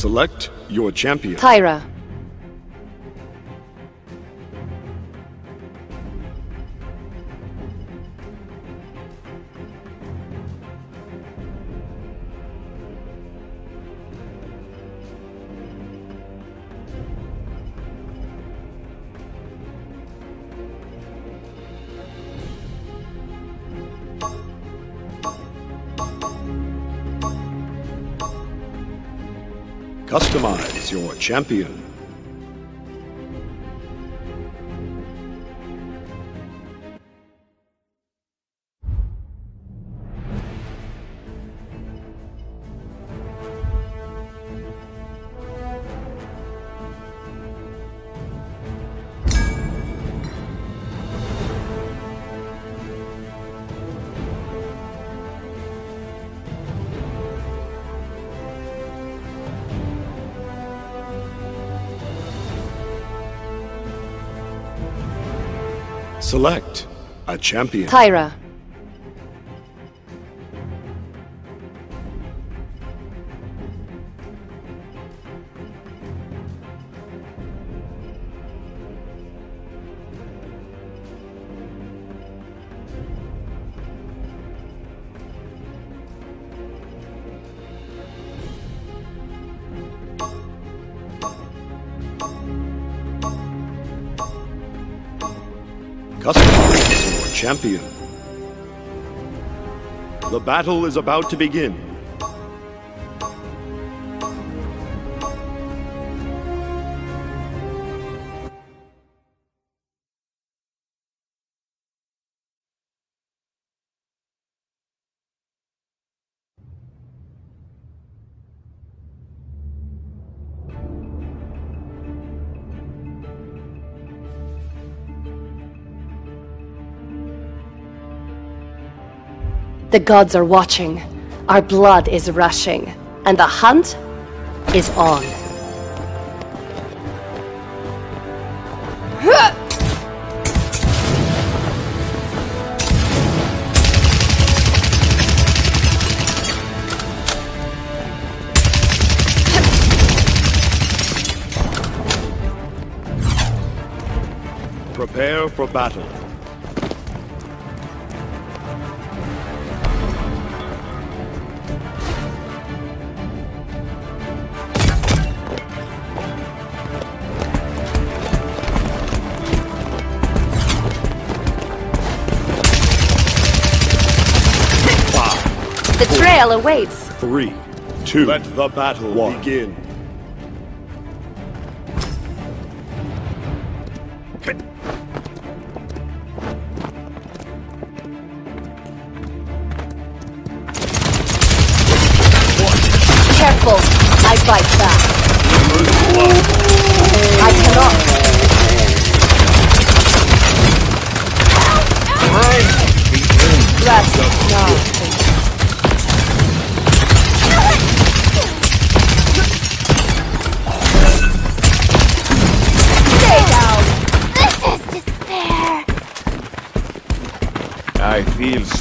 Select your champion. Tyra. Customize your champion. Select a champion. Tyra. Customize your champion. The battle is about to begin. The gods are watching. Our blood is rushing. And the hunt is on. Prepare for battle. The awaits. Three, two, let the battle begin.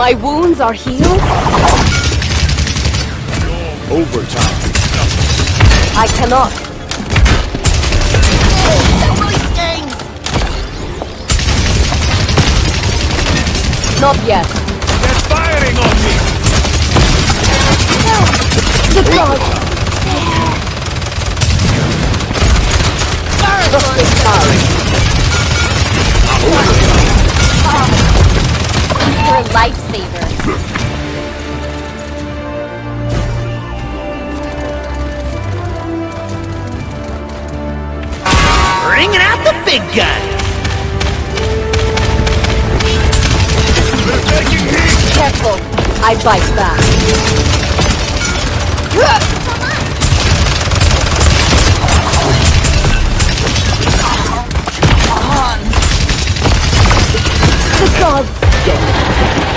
my wounds are healed. Overtime. I cannot. Not yet. They're on me! The god. Just in time. You're a lifesaver. Bringing out the big gun! I bite back. The gods.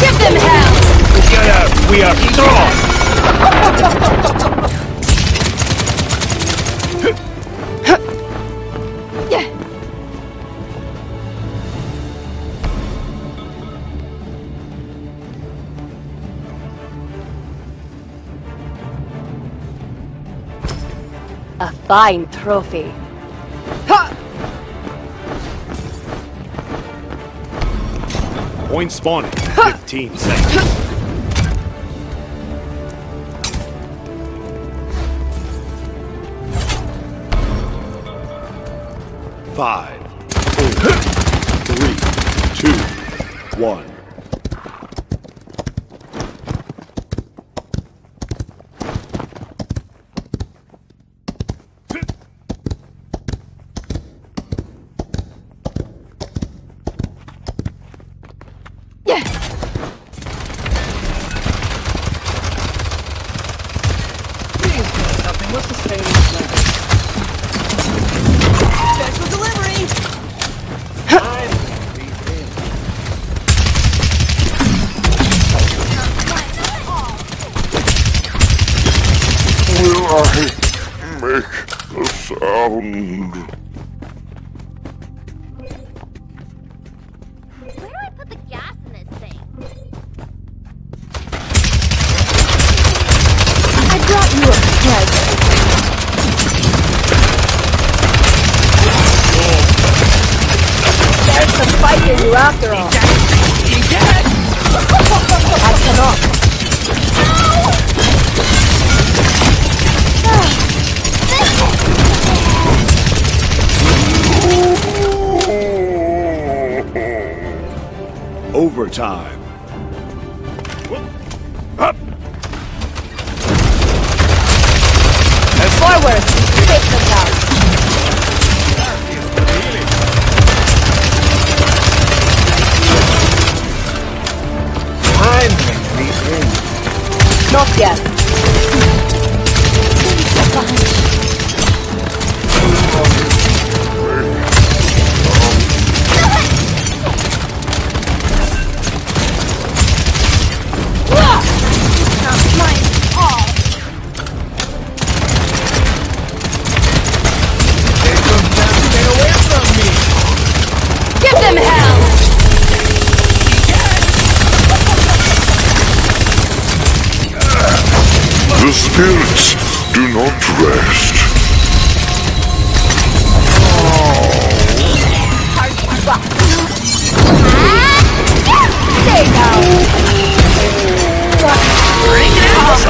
Give them hell! Together, we are strong! A fine trophy. Ha! Point spawning. 15 seconds. Five, four, three, two, one. Sound? Where do I put the gas in this thing? I brought you a present. There's some fight in you after Overtime.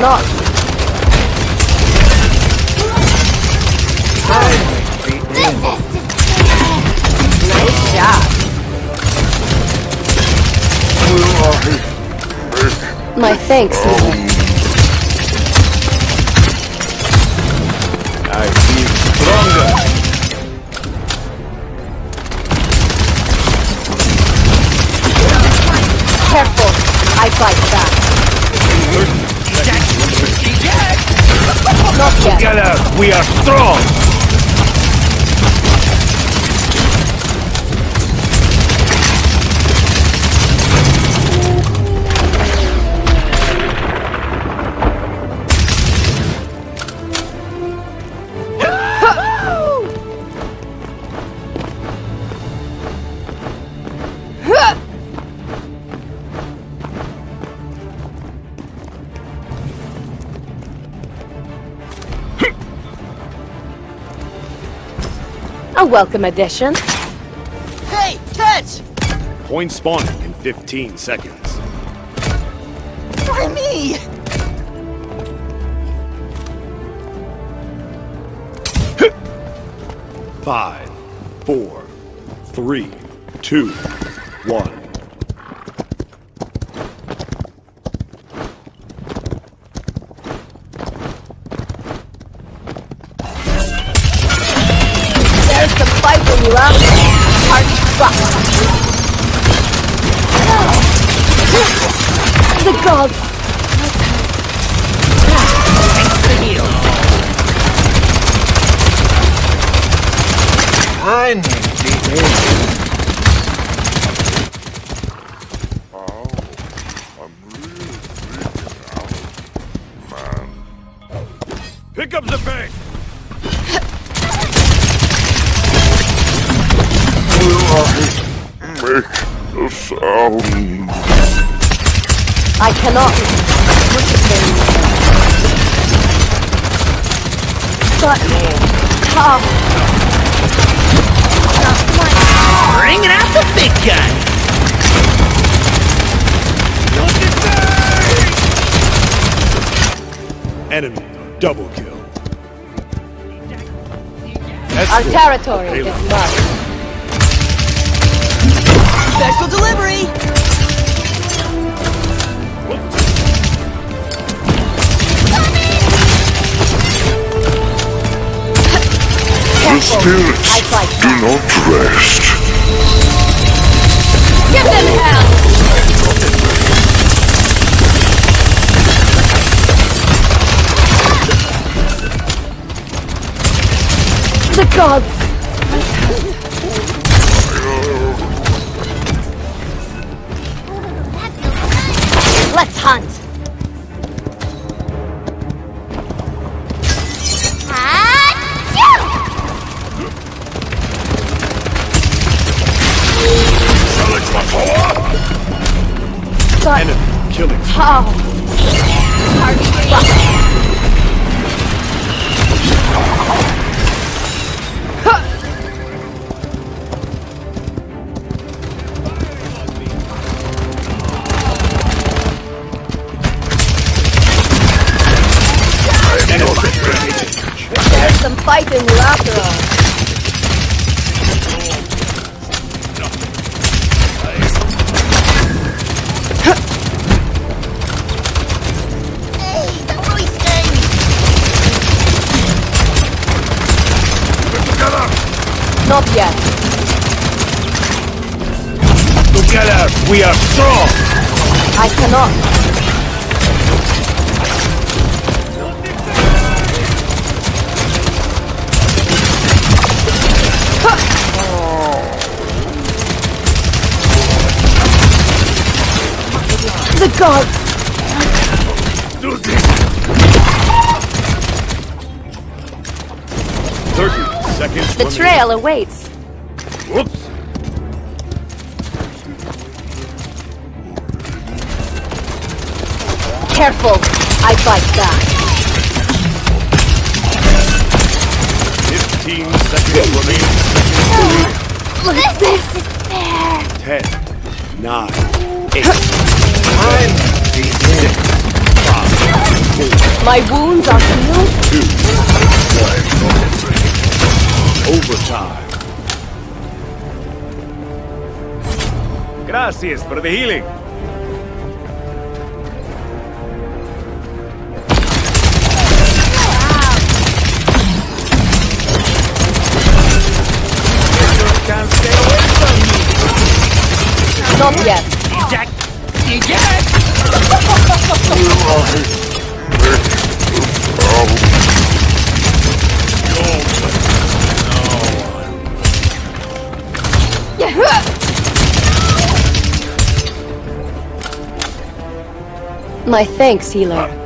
I cannot. Nice job. My thanks, we are strong. Welcome addition. Hey, catch! Point spawning in 15 seconds. Why me? Five, four, three, two, one. The gods. I need the aid. Oh, I'm really freaking out, man. Pick up the pace! Make a sound. I cannot. But how? Bringing out the big gun! Enemy double kill. Our territory is marked. The spirits do not rest. Give them hell! The gods! Killing how? Party We are strong! I cannot. The gods! Thirty seconds The remaining. trail awaits. Whoops! Careful! I bite back. Fifteen seconds remaining. This is Ten, nine, eight, Finally, six, five, four, My wounds are healed. two, one. Overtime. Gracias for the healing. Not yet. My thanks, healer.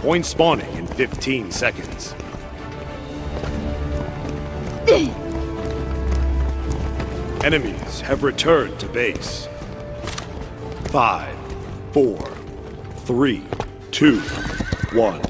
Point spawning in 15 seconds. Enemies have returned to base. Five, four, three, two, one.